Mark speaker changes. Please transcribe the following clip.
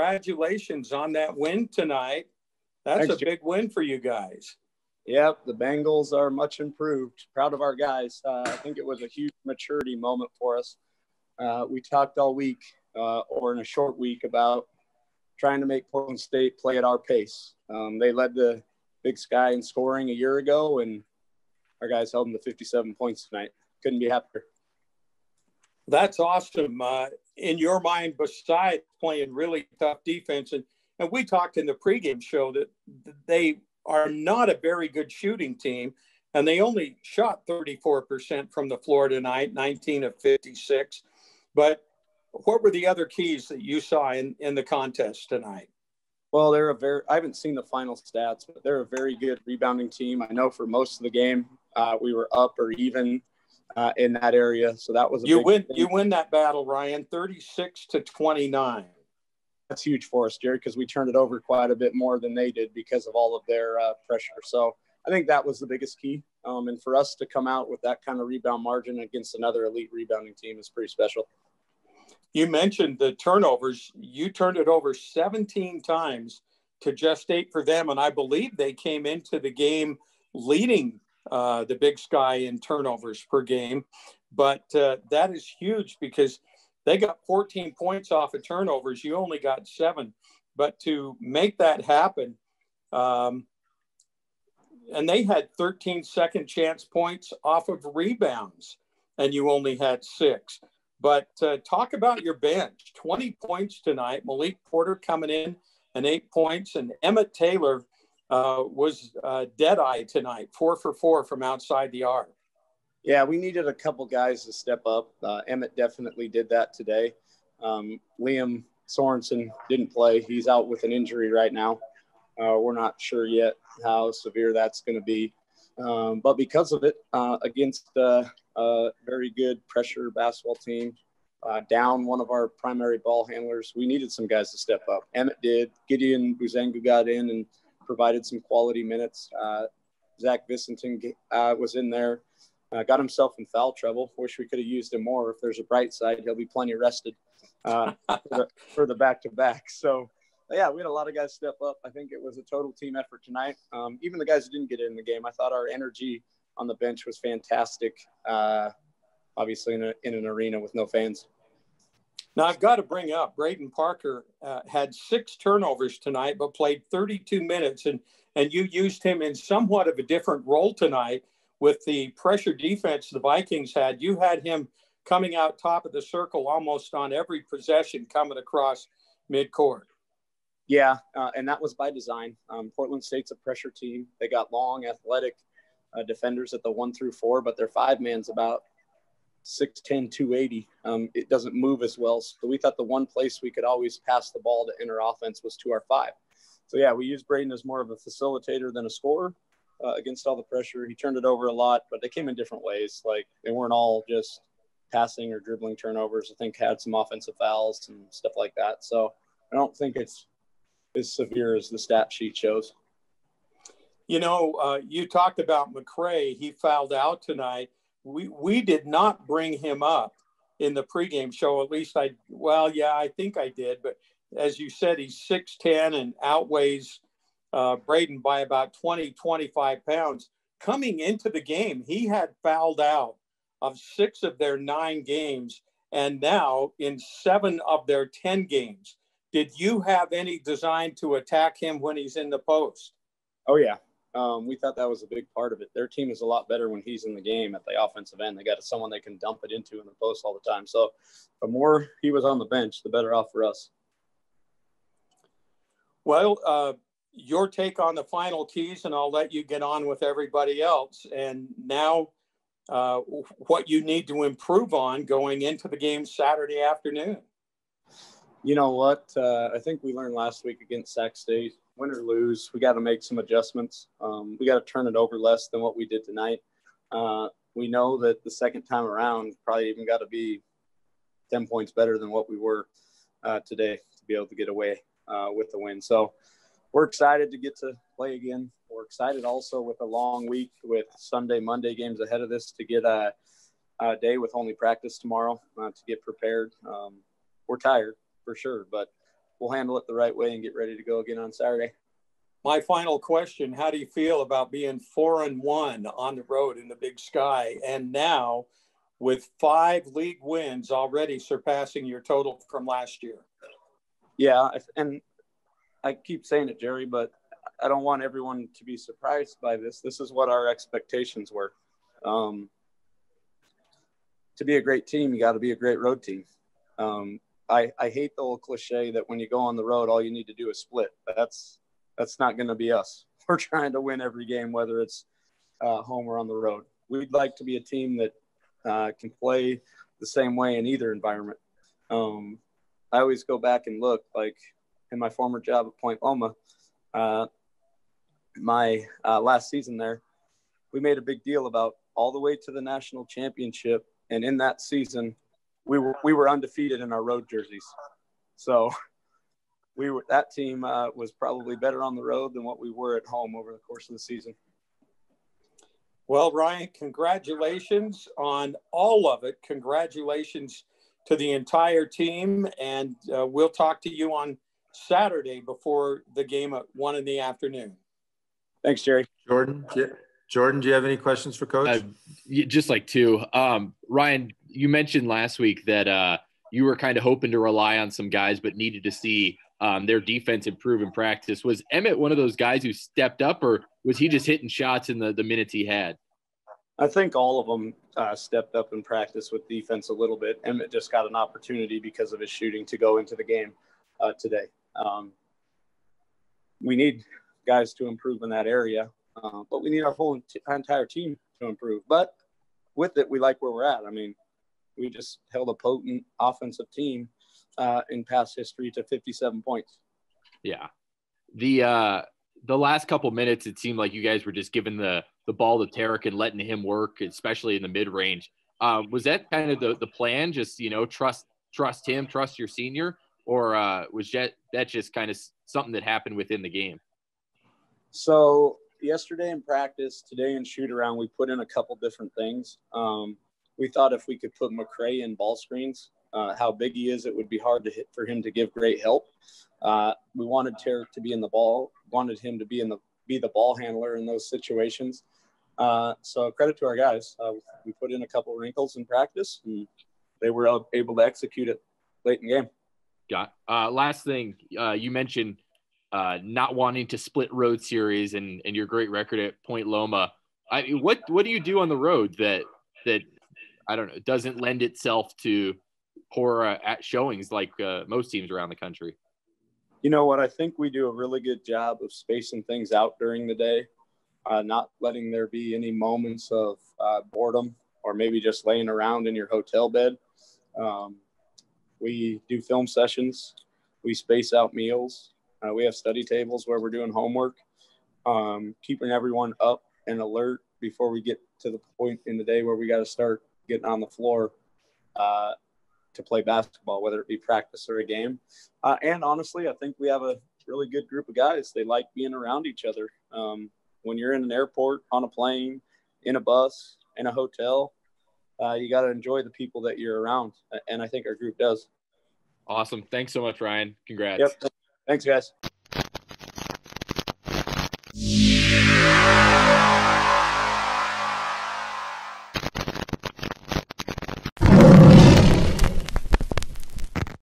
Speaker 1: congratulations on that win tonight. That's Thanks, a big win for you guys.
Speaker 2: Yep, the Bengals are much improved. Proud of our guys. Uh, I think it was a huge maturity moment for us. Uh, we talked all week, uh, or in a short week, about trying to make Portland State play at our pace. Um, they led the Big Sky in scoring a year ago, and our guys held them to 57 points tonight. Couldn't be happier.
Speaker 1: That's awesome. Uh, in your mind, besides playing really tough defense, and, and we talked in the pregame show that they are not a very good shooting team, and they only shot 34% from the floor tonight, 19 of 56. But what were the other keys that you saw in, in the contest tonight?
Speaker 2: Well, they're a very, I haven't seen the final stats, but they're a very good rebounding team. I know for most of the game, uh, we were up or even uh, in that area. So that was
Speaker 1: you win, thing. you win that battle, Ryan, 36 to 29.
Speaker 2: That's huge for us, Jerry, because we turned it over quite a bit more than they did because of all of their uh, pressure. So I think that was the biggest key. Um, and for us to come out with that kind of rebound margin against another elite rebounding team is pretty special.
Speaker 1: You mentioned the turnovers. You turned it over 17 times to just eight for them. And I believe they came into the game leading uh, the big sky in turnovers per game. But uh, that is huge because they got 14 points off of turnovers. You only got seven. But to make that happen, um, and they had 13 second chance points off of rebounds, and you only had six. But uh, talk about your bench 20 points tonight. Malik Porter coming in and eight points, and Emmett Taylor uh, was uh, dead eye tonight, four for four from outside the arc.
Speaker 2: Yeah, we needed a couple guys to step up. Uh, Emmett definitely did that today. Um, Liam Sorensen didn't play. He's out with an injury right now. Uh, we're not sure yet how severe that's going to be. Um, but because of it, uh, against uh, a very good pressure basketball team, uh, down one of our primary ball handlers, we needed some guys to step up. Emmett did. Gideon Buzengu got in and provided some quality minutes. Uh, Zach Visentin uh, was in there, uh, got himself in foul trouble. Wish we could have used him more. If there's a bright side, he'll be plenty rested for the back to back. So yeah, we had a lot of guys step up. I think it was a total team effort tonight. Um, even the guys who didn't get in the game, I thought our energy on the bench was fantastic. Uh, obviously, in, a, in, an arena with no fans.
Speaker 1: Now, I've got to bring up Brayden Parker uh, had six turnovers tonight, but played 32 minutes, and and you used him in somewhat of a different role tonight with the pressure defense the Vikings had. You had him coming out top of the circle almost on every possession, coming across midcourt.
Speaker 2: Yeah, uh, and that was by design. Um, Portland State's a pressure team. They got long, athletic uh, defenders at the one through four, but their five man's about 6'10, 280. Um, it doesn't move as well. So we thought the one place we could always pass the ball to enter offense was to our five. So yeah, we used Brayden as more of a facilitator than a scorer uh, against all the pressure. He turned it over a lot, but they came in different ways. Like they weren't all just passing or dribbling turnovers. I think had some offensive fouls and stuff like that. So I don't think it's as severe as the stat sheet shows.
Speaker 1: You know, uh, you talked about McCray. He fouled out tonight. We we did not bring him up in the pregame show. At least I, well, yeah, I think I did. But as you said, he's six ten and outweighs uh, Brayden by about 20, 25 pounds. Coming into the game, he had fouled out of six of their nine games, and now in seven of their ten games. Did you have any design to attack him when he's in the post?
Speaker 2: Oh yeah, um, we thought that was a big part of it. Their team is a lot better when he's in the game at the offensive end. They got someone they can dump it into in the post all the time. So the more he was on the bench, the better off for us.
Speaker 1: Well, uh, your take on the final keys, and I'll let you get on with everybody else. And now, uh, what you need to improve on going into the game Saturday afternoon
Speaker 2: you know what? Uh, I think we learned last week against Sac State, win or lose, we got to make some adjustments. Um, we got to turn it over less than what we did tonight. Uh, we know that the second time around, probably even got to be 10 points better than what we were uh, today to be able to get away uh, with the win. So we're excited to get to play again. We're excited also with a long week with Sunday, Monday games ahead of this to get a, a day with only practice tomorrow uh, to get prepared. Um, we're tired for sure. But we'll handle it the right way and get ready to go again on Saturday.
Speaker 1: My final question: How do you feel about being four and one on the road in the Big Sky, and now with five league wins already surpassing your total from last year?
Speaker 2: Yeah, and I keep saying it, Jerry, but I don't want everyone to be surprised by this. This is what our expectations were. Um, to be a great team, you got to be a great road team. Um, I, I hate the old cliche that when you go on the road, all you need to do is split. That's that's not going to be us. We're trying to win every game, whether it's uh, home or on the road. We'd like to be a team that uh, can play the same way in either environment. Um, I always go back and look, like in my former job at Point Loma, uh, my uh, last season there, we made a big deal about all the way to the national championship. And in that season, we were we were undefeated in our road jerseys. So we were that team uh, was probably better on the road than what we were at home over the course of the season.
Speaker 1: Well, Ryan, congratulations on all of it. Congratulations to the entire team, and uh, we'll talk to you on Saturday before the game at one in the afternoon.
Speaker 2: Thanks, Jerry.
Speaker 3: Jordan, Jordan, do you have any questions for Coach? Uh,
Speaker 4: just like two. Um, Ryan, you mentioned last week that uh, you were kind of hoping to rely on some guys, but needed to see um, their defense improve in practice. Was Emmett one of those guys who stepped up, or was he just hitting shots in the, the minutes he had?
Speaker 2: I think all of them uh, stepped up in practice with defense a little bit. Emmett just got an opportunity because of his shooting to go into the game uh, today. Um, we need guys to improve in that area, uh, but we need our whole entire team to improve. But with it, we like where we're at. I mean, we just held a potent offensive team uh, in past history to 57 points.
Speaker 4: Yeah. The uh, the last couple minutes, it seemed like you guys were just giving the the ball to Tarik and letting him work, especially in the mid range. Uh, was that kind of the the plan? Just you know, trust trust him, trust your senior, or uh, was that that just kind of something that happened within the game?
Speaker 2: So yesterday in practice, today in shoot around, we put in a couple different things. Um, we thought if we could put McCray in ball screens, uh, how big he is, it would be hard to hit for him to give great help. Uh, we wanted Tarik to be in the ball, wanted him to be in the be the ball handler in those situations. Uh, so credit to our guys. Uh, we put in a couple wrinkles in practice, and they were able to execute it late in the game.
Speaker 4: Got uh, last thing uh, you mentioned not wanting to split road series and and your great record at Point Loma. I, what what do you do on the road that that I don't know it doesn't lend itself to uh, at showings like uh, most teams around the country?
Speaker 2: You know what? I think we do a really good job of spacing things out during the day, uh, not letting there be any moments of uh, boredom or maybe just laying around in your hotel bed. Um, we do film sessions. We space out meals. Uh, we have study tables where we're doing homework, um, keeping everyone up and alert before we get to the point in the day where we got to start getting on the floor uh, to play basketball, whether it be practice or a game. Uh, and honestly, I think we have a really good group of guys. They like being around each other. Um, when you're in an airport, on a plane, in a bus, in a hotel, uh, you got to enjoy the people that you're around. And I think our group does.
Speaker 4: Awesome. Thanks so much, Ryan. Congrats.
Speaker 2: Yep. Thanks, guys.